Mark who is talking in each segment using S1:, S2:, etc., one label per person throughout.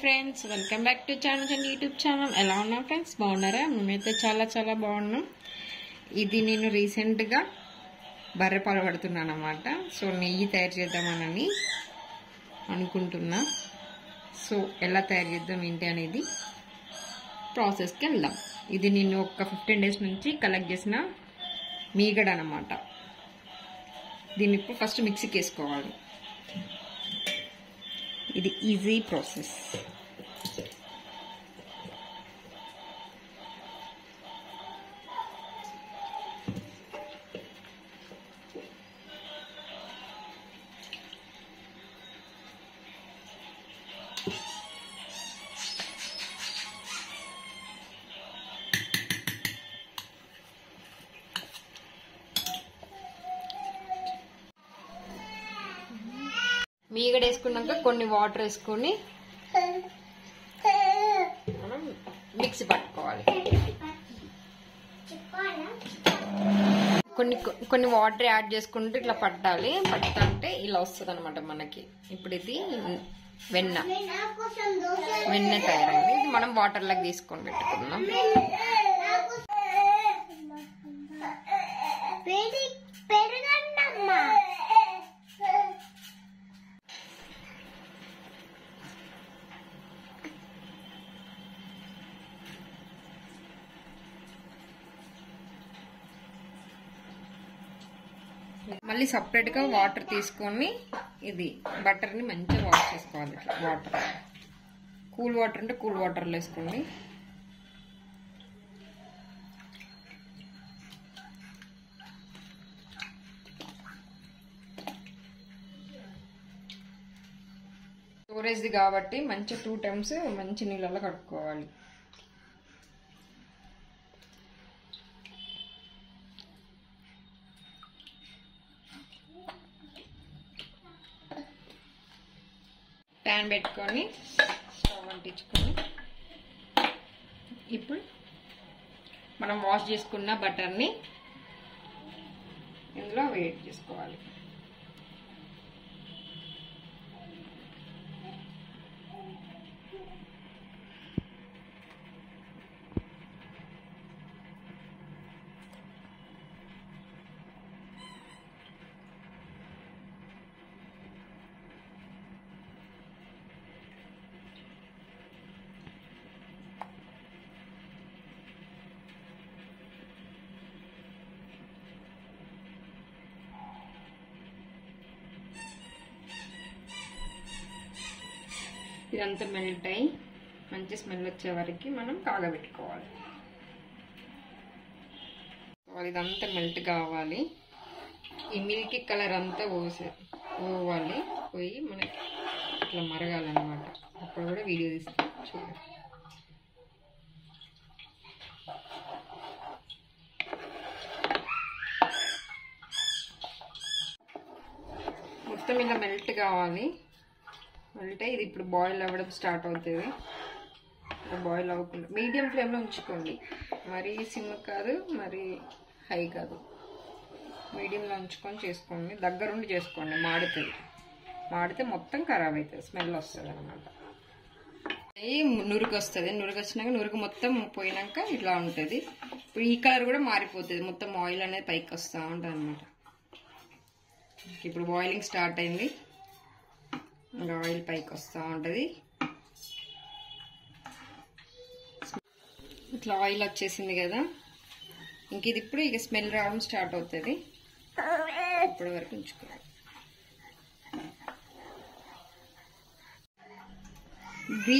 S1: Friends welcome back to channel and YouTube channel ఎలా ఉన్నాం friends బాగున్నారా? మేమైతే చాలా చాలా బాగున్నాం. ఇది నేను రీసెంట్గా బర్రె పాలు పడుతున్నాను అనమాట సో నెయ్యి తయారు చేద్దామనని అనుకుంటున్నా. సో ఎలా తయారు చేద్దాం ఏంటి అనేది ప్రాసెస్కి వెళ్దాం. ఇది నేను ఒక ఫిఫ్టీన్ డేస్ నుంచి కలెక్ట్ చేసిన మీగడ అనమాట దీన్ని ఇప్పుడు ఫస్ట్ మిక్సీకి వేసుకోవాలి. ఇది ఈజీ ప్రాసెస్ మీగడ వేసుకున్నాక కొన్ని వాటర్ వేసుకొని మనం మిక్సీ పట్టుకోవాలి. కొన్ని కొన్ని వాటర్ యాడ్ చేసుకుంటే ఇట్లా పట్టాలి. పట్టాలంటే ఇలా వస్తుంది అనమాట మనకి. ఇప్పుడు ఇది వెన్న. వెన్న తయారైంది. ఇది మనం వాటర్ లాగా తీసుకొని పెట్టుకుందాం.
S2: పెరగండమ్మా
S1: మళ్ళీ సపరేట్గా వాటర్ తీసుకొని ఇది బటర్ని మంచిగా వాష్ చేసుకోవాలి వాటర్. కూల్ వాటర్ అంటే కూల్ వాటర్లో వేసుకోండి. స్టోరేజ్ది కాబట్టి మంచి టూ టైమ్స్ మంచి నీళ్ళలో కడుక్కోవాలి. ప్యాన్ పెట్టుకొని స్టవ్ అంటించుకొని. ఇప్పుడు మనం వాష్ చేసుకున్న బటర్ని ఇందులో వేడి చేసుకోవాలి. ఇదంతా మెల్ట్ అయ్యి మంచి స్మెల్ వచ్చే వరకు మనం కాగబెట్టుకోవాలి. ఇదంతా మెల్ట్ కావాలి. ఈ మిల్క్ కలర్ అంతా పోసే పోవాలి. పోయి మనకి ఇట్లా మరగాలన్నమాట. అప్పుడు కూడా వీడియో తీస్తాం చూడండి మొత్తం ఇలా మెల్ట్ కావాలి. అంటే ఇది ఇప్పుడు బాయిల్ అవ్వడం స్టార్ట్ అవుతుంది. బాయిల్ అవ్వకుండా మీడియం ఫ్లేమ్లో ఉంచుకోండి. మరీ సిమ్ కాదు మరీ హై కాదు. మీడియంలో ఉంచుకొని చేసుకోండి. దగ్గరుండి చేసుకోండి. మాడుతుంది మాడితే మొత్తం ఖరాబ్ అవుతుంది. స్మెల్ వస్తుంది అనమాట నురుగు వస్తుంది నురుగు వచ్చినాక నురుగు మొత్తం పోయినాక ఇట్లా ఉంటుంది. ఇప్పుడు ఈ కలర్ కూడా మారిపోతుంది. మొత్తం ఆయిల్ అనేది పైకి వస్తూ ఉంటుంది అనమాట ఇప్పుడు బాయిలింగ్ స్టార్ట్ అయింది. ఇంకా ఆయిల్ పైకి వస్తూ ఉంటుంది. ఇట్లా ఆయిల్ వచ్చేసింది కదా. ఇంక ఇది ఇప్పుడు ఇక స్మెల్ రావడం స్టార్ట్ అవుతుంది. ఇప్పటి వరకు ఉంచుకోవాలి. గీ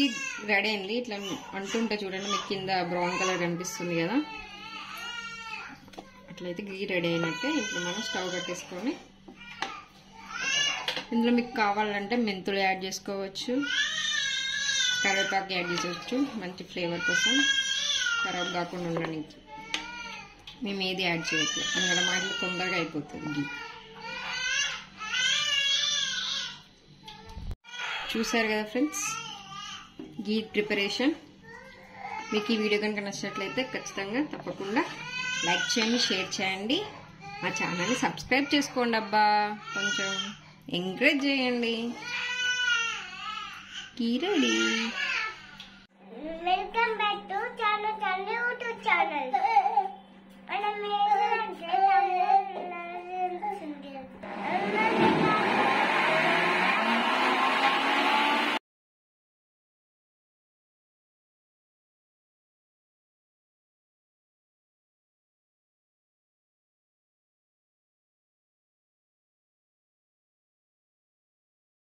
S1: రెడీ అయింది. ఇట్లా అంటుంటే చూడండి మీకు కింద బ్రౌన్ కలర్ కనిపిస్తుంది కదా. అట్లయితే గీ రెడీ అయినట్టే. ఇప్పుడు మనం స్టవ్ కట్టేసుకొని ఇందులో మీకు కావాలంటే మెంతులు యాడ్ చేసుకోవచ్చు. కరివేపాకు యాడ్ చేసుకోవచ్చు. మంచి ఫ్లేవర్ కోసం. ఖరాబ్ కాకుండా ఉండడానికి. మేము ఏది యాడ్ చేయట్లేదు. ఎందుకంటే మాటలు తొందరగా అయిపోతుంది గీ చూసారు కదా ఫ్రెండ్స్? గీ ప్రిపరేషన్. మీకు ఈ వీడియో కనుక నచ్చినట్లయితే ఖచ్చితంగా తప్పకుండా లైక్ చేయండి షేర్ చేయండి. మా ఛానల్ని సబ్స్క్రైబ్ చేసుకోండి అబ్బా. కొంచెం ఎంకరేజ్ చేయండి. కీరడి welcome
S2: back to channel channel YouTube channel మనం